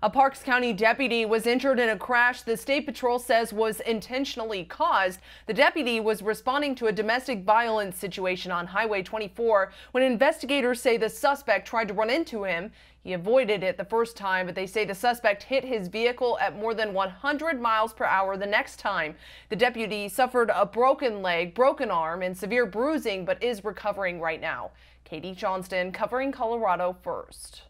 A Parks County deputy was injured in a crash the State Patrol says was intentionally caused. The deputy was responding to a domestic violence situation on Highway 24 when investigators say the suspect tried to run into him. He avoided it the first time, but they say the suspect hit his vehicle at more than 100 miles per hour the next time. The deputy suffered a broken leg, broken arm, and severe bruising, but is recovering right now. Katie Johnston covering Colorado first.